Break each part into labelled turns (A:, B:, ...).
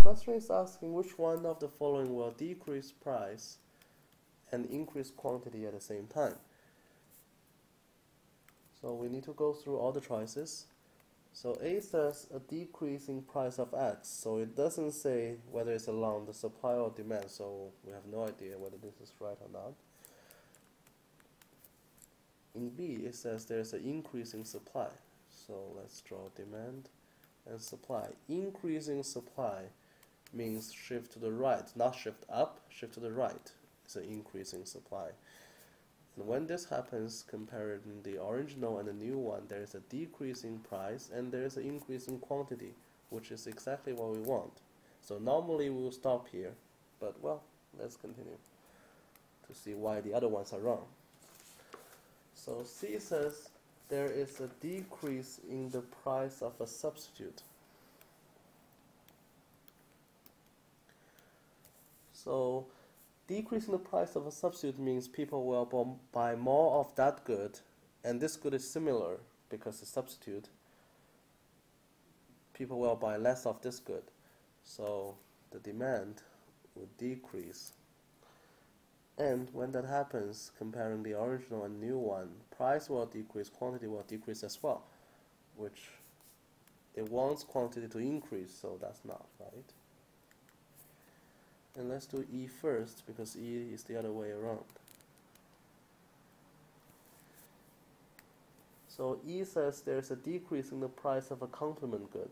A: question is asking which one of the following will decrease price and increase quantity at the same time. So we need to go through all the choices. So A says a decrease in price of X. So it doesn't say whether it's along the supply or demand. So we have no idea whether this is right or not. In B, it says there's an increase in supply. So let's draw demand and supply. Increasing supply means shift to the right, not shift up, shift to the right. It's an increase in supply. And when this happens, comparing the original and the new one, there is a decrease in price and there is an increase in quantity, which is exactly what we want. So normally we will stop here, but well, let's continue to see why the other ones are wrong. So C says there is a decrease in the price of a substitute. So decreasing the price of a substitute means people will buy more of that good and this good is similar because it's substitute. People will buy less of this good. So the demand will decrease. And when that happens, comparing the original and new one, price will decrease, quantity will decrease as well, which it wants quantity to increase, so that's not right. And let's do E first because E is the other way around. So E says there's a decrease in the price of a complement good.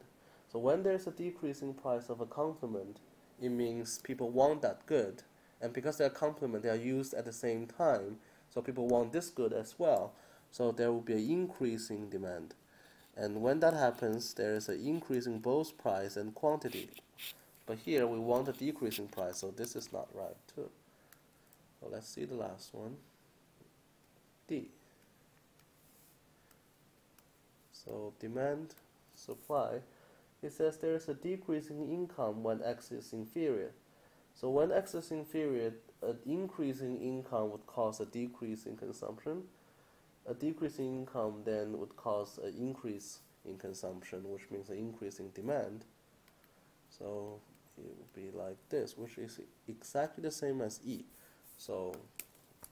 A: So when there's a decrease in price of a complement, it means people want that good. And because they're complement, they are used at the same time. So people want this good as well. So there will be an increase in demand. And when that happens, there is an increase in both price and quantity. But here we want a decrease in price, so this is not right too. So let's see the last one. D. So demand, supply. It says there is a decrease in income when X is inferior. So when X is inferior, an increase in income would cause a decrease in consumption. A decrease in income then would cause an increase in consumption, which means an increase in demand. So it would be like this, which is exactly the same as E. So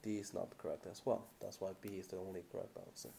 A: D is not correct as well. That's why B is the only correct answer.